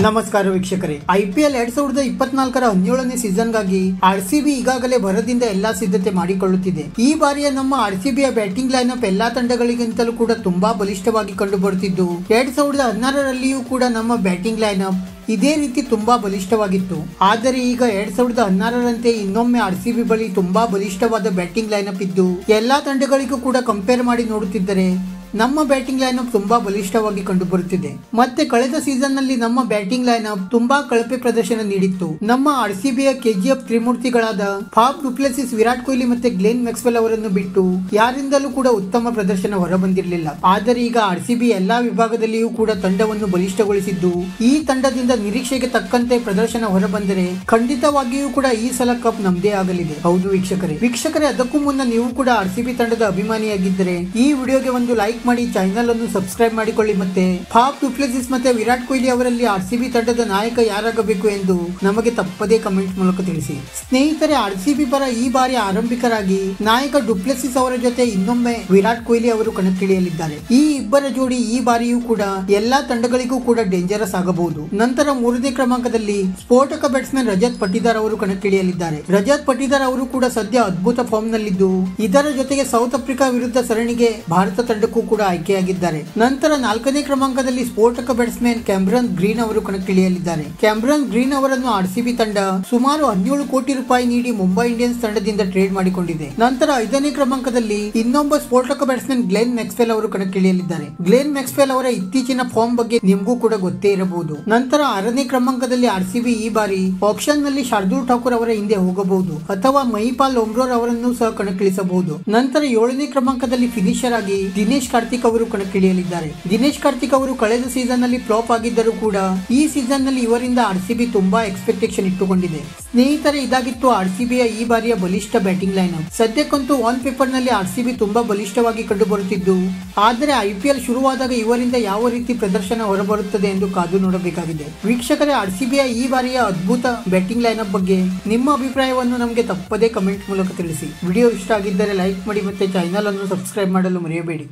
ನಮಸ್ಕಾರ ವೀಕ್ಷಕರೇ. ಐಪಿಎಲ್ ಎರಡ್ ಸಾವಿರದ ಇಪ್ಪತ್ನಾಲ್ಕರ ಹದಿನೇಳನೇ ಸೀಸನ್ಗಾಗಿ ಆರ್ ಸಿ ಬಿ ಈಗಾಗಲೇ ಭರದಿಂದ ಎಲ್ಲಾ ಸಿದ್ಧತೆ ಮಾಡಿಕೊಳ್ಳುತ್ತಿದೆ. ಈ ಬಾರಿಯ ನಮ್ಮ ಆರ್ ಸಿ ಬಿಯ ಬ್ಯಾಟಿಂಗ್ ಲೈನ್ ಅಪ್ ಎಲ್ಲಾ ತಂಡಗಳಿಗಿಂತಲೂ ಕೂಡ ತುಂಬಾ ಬಲಿಷ್ಠವಾಗಿ ಕಂಡು ಬರುತ್ತಿದ್ದು ಎರಡ್ ಸಾವಿರದ ಹದಿನಾರರಲ್ಲಿಯೂ ಕೂಡ ನಮ್ಮ ಬ್ಯಾಟಿಂಗ್ ಲೈನ್ ಅಪ್ ಇದೇ ರೀತಿ ತುಂಬಾ ಬಲಿಷ್ಠವಾಗಿತ್ತು. ಆದರೆ ಈಗ ಎರಡ್ ಸಾವಿರದ ಹದಿನಾರರಂತೆ ಇನ್ನೊಮ್ಮೆ ಆರ್ ಸಿ ಬಿ ಬಳಿ ತುಂಬಾ ಬಲಿಷ್ಠವಾದ ಬ್ಯಾಟಿಂಗ್ ಲೈನ್ ಅಪ್ ಇದ್ದು, ಎಲ್ಲಾ ತಂಡಗಳಿಗೂ ಕೂಡ ಕಂಪೇರ್ ಮಾಡಿ ನೋಡುತ್ತಿದ್ದರೆ ನಮ್ಮ ಬ್ಯಾಟಿಂಗ್ ಲೈನ್ ಅಪ್ ತುಂಬಾ ಬಲಿಷ್ಠವಾಗಿ ಕಂಡು ಬರುತ್ತಿದೆ ಮತ್ತೆ ಕಳೆದ ಸೀಸನ್ನಲ್ಲಿ ನಮ್ಮ ಬ್ಯಾಟಿಂಗ್ ಲೈನ್ ಅಪ್ ತುಂಬಾ ಕಳಪೆ ಪ್ರದರ್ಶನ ನೀಡಿತ್ತು. ನಮ್ಮ ಆರ್ ಸಿ ಬಿಯ KGF ತ್ರಿಮೂರ್ತಿಗಳಾದ Faf du Plessis Virat Kohli ಮತ್ತೆ ಗ್ಲೇನ್ ಮೆಕ್ಸ್ವೆಲ್ ಅವರನ್ನು ಬಿಟ್ಟು ಯಾರಿಂದಲೂ ಕೂಡ ಉತ್ತಮ ಪ್ರದರ್ಶನ ಹೊರಬಂದಿರಲಿಲ್ಲ. ಆದರೆ ಈಗ ಆರ್ ಸಿ ಬಿ ಎಲ್ಲಾ ವಿಭಾಗದಲ್ಲಿಯೂ ಕೂಡ ತಂಡವನ್ನು ಬಲಿಷ್ಠಗೊಳಿಸಿದ್ದು, ಈ ತಂಡದಿಂದ ನಿರೀಕ್ಷೆಗೆ ತಕ್ಕಂತೆ ಪ್ರದರ್ಶನ ಹೊರಬಂದರೆ ಖಂಡಿತವಾಗಿಯೂ ಕೂಡ ಈ ಸಲ ಕಪ್ ನಮ್ದೇ ಆಗಲಿದೆ. ಹೌದು ವೀಕ್ಷಕರೇ. ವೀಕ್ಷಕರೇ, ಅದಕ್ಕೂ ಮುನ್ನ ನೀವು ಕೂಡ ಆರ್ ಸಿ ತಂಡದ ಅಭಿಮಾನಿಯಾಗಿದ್ದರೆ ಈ ವಿಡಿಯೋಗೆ ಒಂದು ಲೈಕ್ ಮಾಡಿ ಚಾನೆಲ್ ಅನ್ನು ಸಬ್ಸ್ಕ್ರೈಬ್ ಮಾಡಿಕೊಳ್ಳಿ ಮತ್ತೆ. ಫಾಫ್ ಡುಪ್ಲೆಸಿಸ್ ಮತ್ತೆ ವಿರಾಟ್ ಕೊಹ್ಲಿ ಅವರಲ್ಲಿ ಆರ್ ಸಿ ತಂಡದ ನಾಯಕ ಯಾರಾಗಬೇಕು ಎಂದು ನಮಗೆ ತಪ್ಪದೇ ಕಮೆಂಟ್ ಮೂಲಕ ತಿಳಿಸಿ. ಸ್ನೇಹಿತರೆ, ಆರ್ ಸಿ ಬಿ ಪರ ಈ ಬಾರಿ ಆರಂಭಿಕರಾಗಿ ನಾಯಕ ಡುಪ್ಲೆಸಿಸ್ ಅವರ ಜೊತೆ ಇನ್ನೊಮ್ಮೆ ವಿರಾಟ್ ಕೊಹ್ಲಿ ಅವರು ಕಣಕ್ಕಿಳಿಯಲಿದ್ದಾರೆ. ಈ ಇಬ್ಬರ ಜೋಡಿ ಈ ಬಾರಿಯೂ ಕೂಡ ಎಲ್ಲಾ ತಂಡಗಳಿಗೂ ಕೂಡ ಡೇಂಜರಸ್ ಆಗಬಹುದು. ನಂತರ ಮೂರನೇ ಕ್ರಮಾಂಕದಲ್ಲಿ ಸ್ಫೋಟಕ ಬ್ಯಾಟ್ಸ್ಮನ್ ರಜತ್ ಪಟಿದಾರ್ ಅವರು ಕಣಕ್ಕಿಳಿಯಲಿದ್ದಾರೆ. ರಜತ್ ಪಟಿದಾರ್ ಅವರು ಕೂಡ ಸದ್ಯ ಅದ್ಭುತ ಫಾರ್ಮ್ ನಲ್ಲಿದ್ದು, ಇದರ ಜೊತೆಗೆ ಸೌತ್ ಆಫ್ರಿಕಾ ವಿರುದ್ಧ ಸರಣಿಗೆ ಭಾರತ ತಂಡಕ್ಕೂ ಕೂಡ ಆಯ್ಕೆಯಾಗಿದ್ದಾರೆ. ನಂತರ ನಾಲ್ಕನೇ ಕ್ರಮಾಂಕದಲ್ಲಿ ಸ್ಫೋಟಕ ಬ್ಯಾಟ್ಸ್ಮನ್ ಕ್ಯಾಮ್ರನ್ ಗ್ರೀನ್ ಅವರು ಕಣಕ್ಕಿಳಿಯಲಿದ್ದಾರೆ. ಕ್ಯಾಮ್ರನ್ ಗ್ರೀನ್ ಅವರನ್ನು ಆರ್ ಸಿ ತಂಡ ಸುಮಾರು ಹದಿನೇಳು ಕೋಟಿ ರೂಪಾಯಿ ನೀಡಿ ಮುಂಬೈ ಇಂಡಿಯನ್ಸ್ ತಂಡದಿಂದ ಟ್ರೇಡ್ ಮಾಡಿಕೊಂಡಿದೆ. ನಂತರ ಐದನೇ ಕ್ರಮಾಂಕದಲ್ಲಿ ಇನ್ನೊಬ್ಬ ಸ್ಫೋಟಕ ಬ್ಯಾಟ್ಸ್ಮನ್ ಗ್ಲೆನ್ ಮೆಕ್ಸ್ವೆಲ್ ಅವರು ಕಣಕ್ಕಿಳಿಯಲಿದ್ದಾರೆ. ಗ್ಲೆನ್ ಮೆಕ್ಸ್ವೆಲ್ ಅವರ ಇತ್ತೀಚಿನ ಫಾರ್ಮ್ ಬಗ್ಗೆ ನಿಮಗೂ ಕೂಡ ಗೊತ್ತೇ ಇರಬಹುದು. ನಂತರ ಆರನೇ ಕ್ರಮಾಂಕದಲ್ಲಿ ಆರ್ ಸಿ ಈ ಬಾರಿ ಆಪ್ಷನ್ನಲ್ಲಿ ಶಾರ್ದೂಲ್ ಠಾಕೂರ್ ಅವರ ಹಿಂದೆ ಹೋಗಬಹುದು ಅಥವಾ ಮಹಿಪಾಲ್ ಒಮ್ರೋರ್ ಅವರನ್ನು ಸಹ ಕಣಕ್ಕಿಳಿಸಬಹುದು. ನಂತರ ಏಳನೇ ಕ್ರಮಾಂಕದಲ್ಲಿ ಫಿನಿಶರ್ ಆಗಿ ದಿನೇಶ್ ಕಾರ್ತಿಕ್ ಅವರು ಕಣಕ್ಕಿಳಿಯಲಿದ್ದಾರೆ ದಿನೇಶ್ ಕಾರ್ತಿಕ್ ಅವರು ಕಳೆದ ಸೀಸನ್ನಲ್ಲಿ ಫ್ಲಾಪ್ ಆಗಿದ್ದರೂ ಕೂಡ ಈ ಸೀಸನ್ನಲ್ಲಿ ಇವರಿಂದ ಆರ್ ಸಿ ಬಿ ತುಂಬಾ ಎಕ್ಸ್ಪೆಕ್ಟೇಷನ್ ಇಟ್ಟುಕೊಂಡಿದೆ. ಸ್ನೇಹಿತರೆ, ಇದಾಗಿತ್ತು ಆರ್ ಸಿ ಬಿಯ ಈ ಬಾರಿಯ ಬಲಿಷ್ಠ ಬ್ಯಾಟಿಂಗ್ ಲೈನ್ ಸದ್ಯಕ್ಕಂತೂ ಆನ್ ಪೇಪರ್ನಲ್ಲಿ ಆರ್ ಸಿ ಬಿ ತುಂಬಾ ಬಲಿಷ್ಠವಾಗಿ ಕಂಡು ಬರುತ್ತಿದ್ದು ಆದರೆ ಐ ಪಿ ಶುರುವಾದಾಗ ಇವರಿಂದ ಯಾವ ರೀತಿ ಪ್ರದರ್ಶನ ಹೊರಬರುತ್ತದೆ ಎಂದು ಕಾದು ನೋಡಬೇಕಾಗಿದೆ. ವೀಕ್ಷಕರೇ, ಆರ್ ಸಿ ಬಿಯ ಈ ಬಾರಿಯ ಅದ್ಭುತ ಬ್ಯಾಟಿಂಗ್ ಲೈನ್ ಬಗ್ಗೆ ನಿಮ್ಮ ಅಭಿಪ್ರಾಯವನ್ನು ನಮಗೆ ತಪ್ಪದೇ ಕಮೆಂಟ್ ಮೂಲಕ ತಿಳಿಸಿ. ವಿಡಿಯೋ ಇಷ್ಟ ಆಗಿದ್ದರೆ ಲೈಕ್ ಮಾಡಿ ಮತ್ತೆ ಚಾನಲ್ ಅನ್ನು ಸಬ್ಸ್ಕ್ರೈಬ್ ಮಾಡಲು ಮರೆಯಬೇಡಿ.